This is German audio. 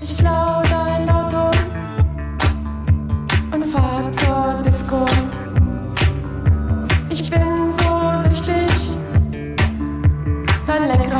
Ich klau dein Auto und fahr zur Disco. Ich bin so süchtig, dein Lenkrad.